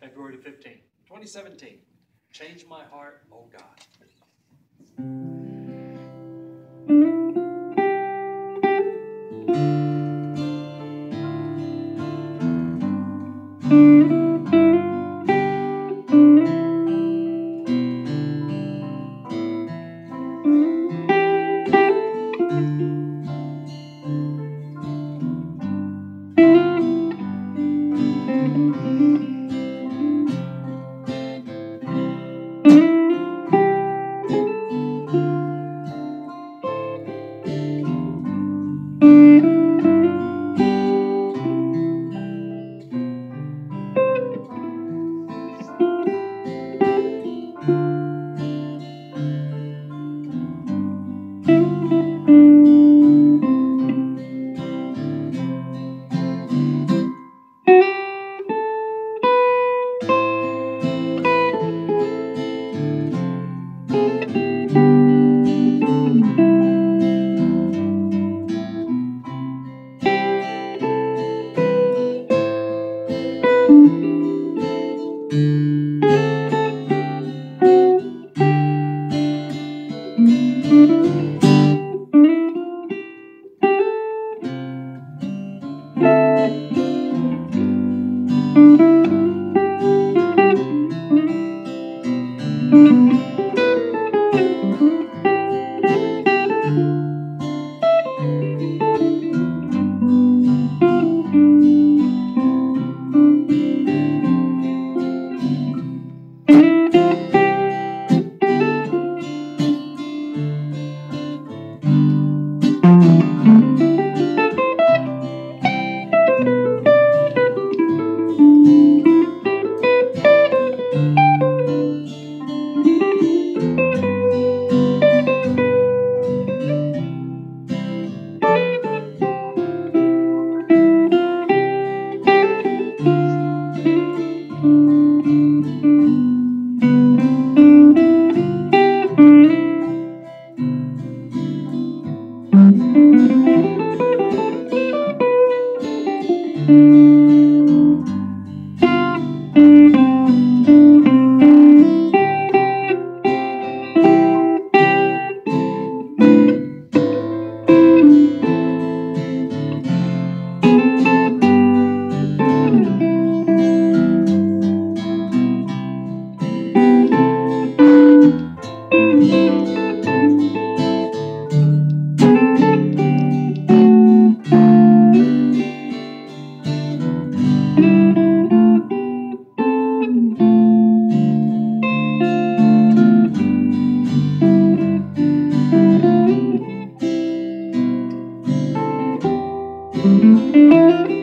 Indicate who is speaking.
Speaker 1: February the fifteenth, twenty seventeen. Change my heart, oh God.
Speaker 2: Música